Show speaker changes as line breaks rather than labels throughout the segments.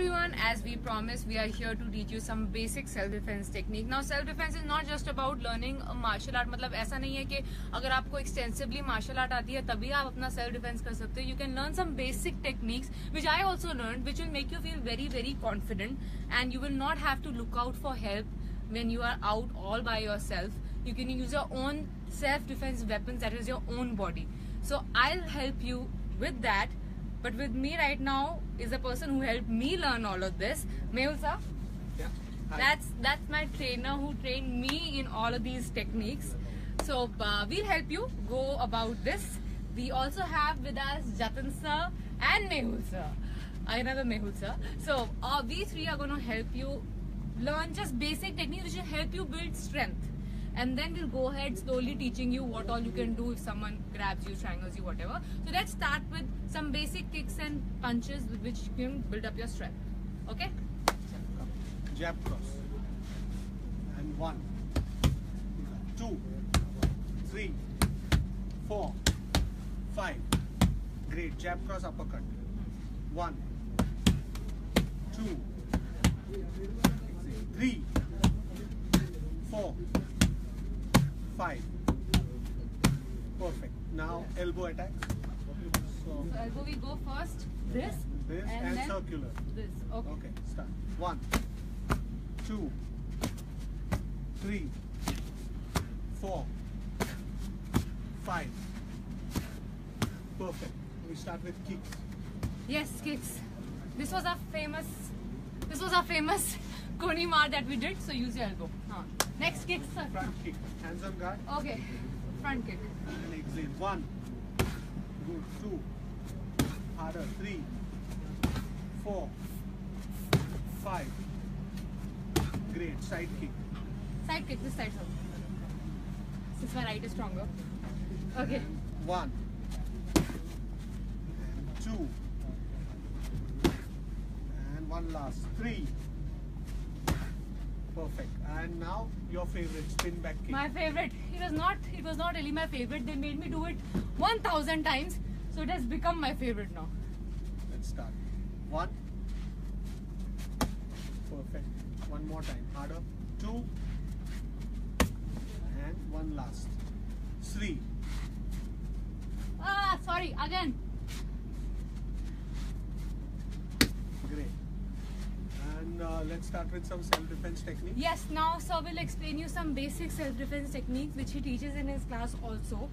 everyone, as we promised, we are here to teach you some basic self-defense technique. Now, self-defense is not just about learning a martial art. मतलब ऐसा नहीं है कि अगर आपको extensively martial art आती है तभी आप अपना self defense कर सकते हो. You can learn some basic techniques which I also learned, which will make you feel very very confident, and you will not have to look out for help when you are out all by yourself. You can use your own self-defense weapons, that is your own body. So I'll help you with that. but with me right now is a person who helped me learn all of this. Mehul sir,
Yeah. Hi.
that's that's my trainer who trained me in all of these techniques. So uh, we'll help you go about this. We also have with us Jatan sir and Mehul sir, another Mehul sir. So uh, we three are going to help you learn just basic techniques which will help you build strength. And then we'll go ahead slowly teaching you what all you can do if someone grabs you, strangles you, whatever. So let's start with some basic kicks and punches which can build up your strength. Okay?
Jab cross. And one, two, three, four, five. Great. Jab cross uppercut. One, two, three, four, five. Perfect. Now elbow attacks. So
So elbow we go first this,
this
and,
and
then
circular.
this. Okay.
Okay, start. One, two, three, four, five. Perfect. We start with kicks.
Yes, kicks. This was our famous. This was our famous Koni Mar that we did. So use your elbow. Huh. Next kick, sir.
Front kick. Hands up guard
Okay. Front kick.
and exhale. One, good. Two, harder. Three, four, five. Great. Side kick.
Side kick. This side, sir. Since my right is stronger. Okay.
One. Two. One last. Three. Perfect. And now your favorite spin back kick.
My favorite. It was not. It was not really my favorite. They made me do it 1,000 times. So it has become my favorite now.
Let's start. One. Perfect. One more time. Harder. Two. And one last. Three.
Ah, sorry. Again.
Great. And uh, let's start with some self-defense techniques.
Yes, now Sir will explain you some basic self-defense techniques which he teaches in his class also.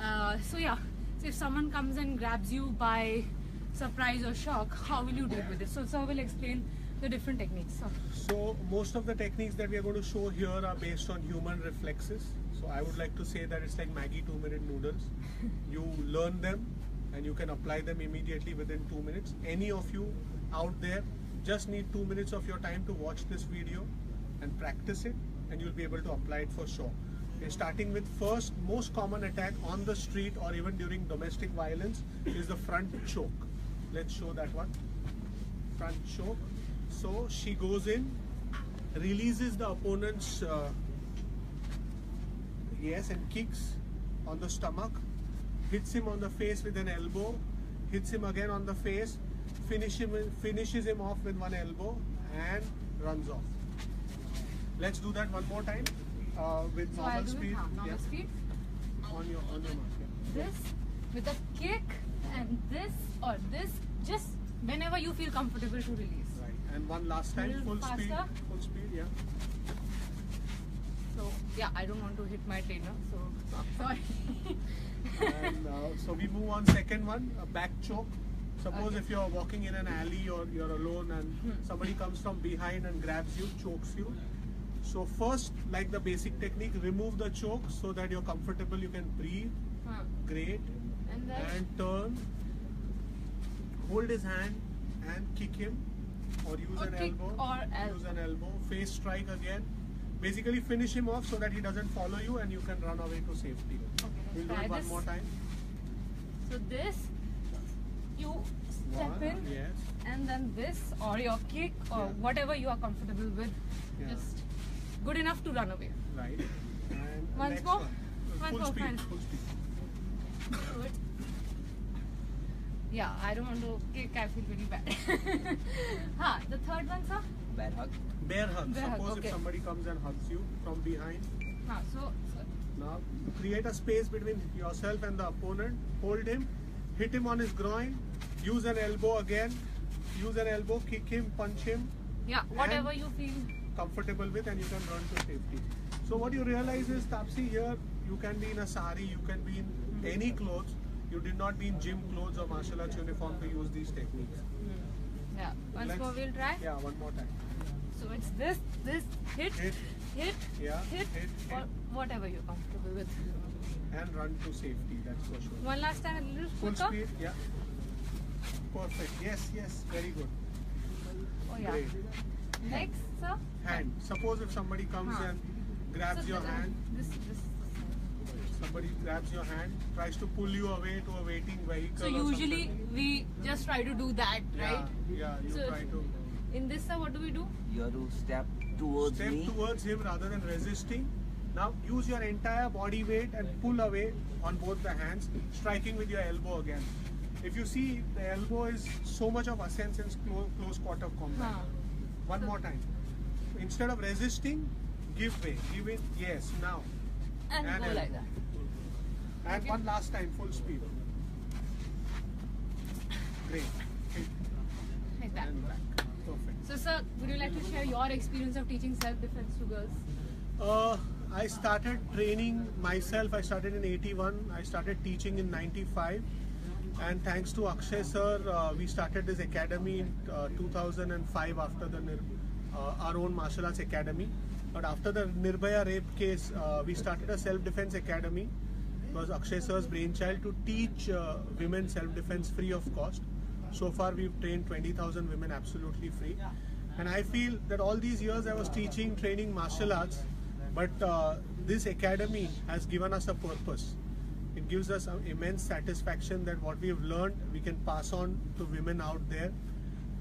Uh, so yeah, so if someone comes and grabs you by surprise or shock, how will you deal with it? So Sir will explain the different techniques. So,
So most of the techniques that we are going to show here are based on human reflexes. So I would like to say that it's like Maggi two minute noodles. You learn them and you can apply them immediately within two minutes. Any of you out there just need two minutes of your time to watch this video and practice it and you'll be able to apply it for sure. Okay, starting with first most common attack on the street or even during domestic violence is the front choke. Let's show that one front choke. So she goes in, releases the opponent's uh, yes and kicks on the stomach, hits him on the face with an elbow, hits him again on the face, finish him, finishes him off with one elbow and runs off. Let's do that one more time uh, with
so
normal speed.
Normal
Yeah,
speed.
on your on your mark. yeah.
This with a kick and this or this just whenever you feel comfortable to release.
Right. And one last time, full speed, full speed, yeah.
So yeah, I don't want to hit my trainer. So sorry.
and uh, so we move on second one a back choke suppose
Okay.
if you're walking in an alley or you're alone and
Hmm.
somebody comes from behind and grabs you chokes you so first like the basic technique remove the choke so that you're comfortable you can breathe
Huh.
great
And then
and turn hold his hand and kick him or use
Or
an elbow
or elbow.
use an elbow face strike again basically finish him off so that he doesn't follow you and you can run away to safety
Okay,
we'll do it one
this.
more time
So this, you step in,
yes
and then this, or your kick, or
Yeah.
whatever you are comfortable with,
Yeah.
just good enough to run away.
right and
Once more?
one.
Once
full
more,
speed
fine.
full speed
Good. Yeah, I don't want to kick. I feel really bad. huh, the third one, sir.
Bear hug.
Bear hug.
Bear hug,
Suppose
okay.
if somebody comes and hugs you from behind,
Huh, so, so
now create a space between yourself and the opponent. Hold him, hit him on his groin, use an elbow again, use an elbow, kick him, punch him,
yeah, whatever you feel.
comfortable with and you can run to safety. So what you realize is Taapsee here you can be in a sari, you can be in hmm. any clothes. You did not be in gym clothes or martial arts uniform to use these techniques. Hmm.
Yeah, once
Let's-
more we'll try.
Yeah, one more time.
So it's this, this, hit,
Hit.
hit,
Yeah,
hit,
hit,
or
hit.
whatever you're comfortable with.
And run to safety, that's for sure.
One last time, a little
Full speed, yeah. Perfect. Yes, yes, very good.
Oh yeah.
Great.
Next, sir.
Hand. Suppose if somebody comes
Huh.
and grabs
So
your
th-
hand,
This, this.
somebody grabs your hand, tries to pull you away to a waiting vehicle.
So usually we just try to do that, right?
Yeah, yeah, you
So-
try to
In this, sir, what do we do?
You have to step towards
step
me.
towards him rather than resisting. Now use your entire body weight and pull away on both the hands, striking with your elbow again. If you see, the elbow is so much of ascent in close, close quarter combat.
Huh.
One
So-
more time. Instead of resisting, give way. Give it. Yes. Now.
And,
And
go
elbow.
like that.
And
Okay.
one last time, full speed. Great.
Like that.
and back. Perfect.
So, sir, would you like to share your experience of teaching self-defense to girls?
Uh, I started training myself. I started in 81. I started teaching in 95. And thanks to Akshay sir, uh, we started this academy in uh, 2005 after the Nir- uh, our own martial arts academy. But after the Nirbhaya rape case, uh, we started a self-defense academy. It was Akshay sir's brainchild to teach uh, women self-defense free of cost. So far, we've trained 20,000 women absolutely free. And I feel that all these years I was teaching, training martial arts, but uh, this academy has given us a purpose. It gives us immense satisfaction that what we have learned we can pass on to women out there,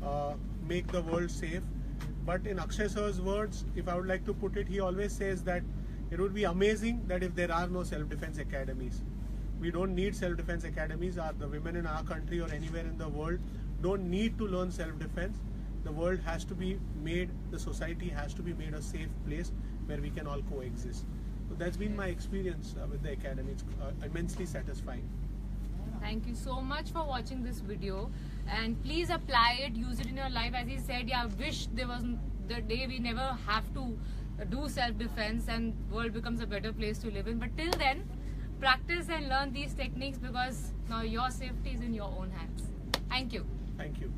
uh, make the world safe. But in Akshay sir's words, if I would like to put it, he always says that it would be amazing that if there are no self-defense academies. We don't need self-defense academies. Are the women in our country or anywhere in the world don't need to learn self-defense. The world has to be made, the society has to be made a safe place where we can all coexist. So that's been my experience uh, with the academy. It's uh, immensely satisfying.
Thank you so much for watching this video and please apply it, use it in your life. As he said, yeah, I wish there was the day we never have to do self-defense and world becomes a better place to live in. But till then, practice and learn these techniques because now your safety is in your own hands. Thank you.
Thank you.